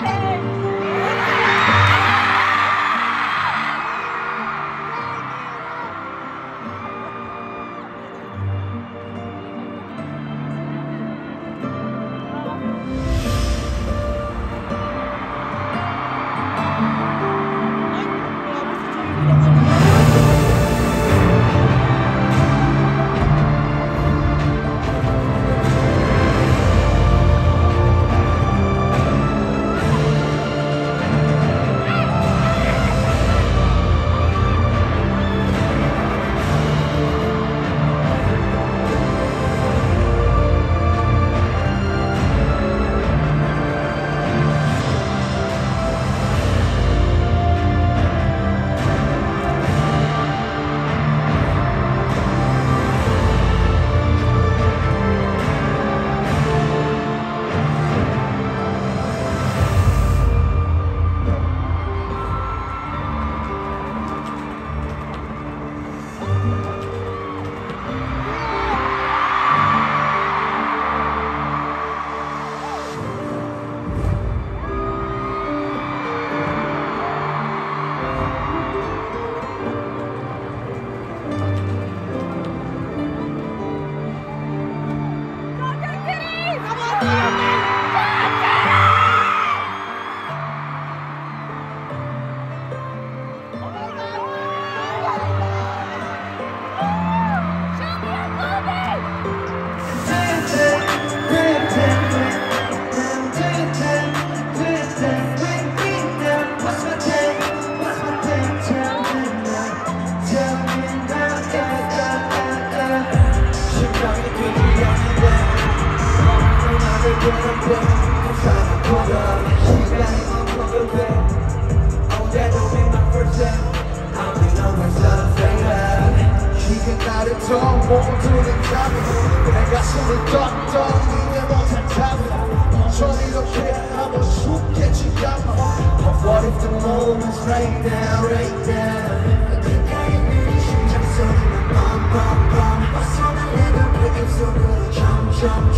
Parabéns! 나를 더 모두는 가면 내가 손을 떴던 이제 못한다면 전 이렇게 하고 쉽게 지가면 But what if the moment's right now, right now 그때 있는 심장 소리는 빰빰빰 벗어날 내가 그 입술을 점점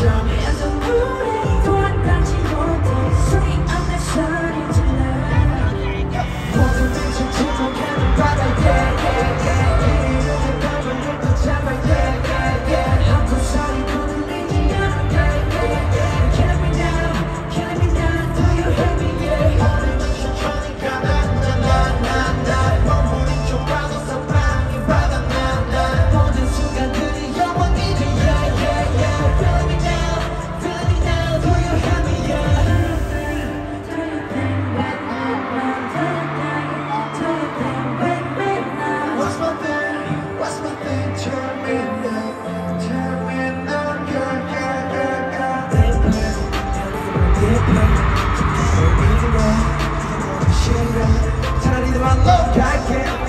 I can't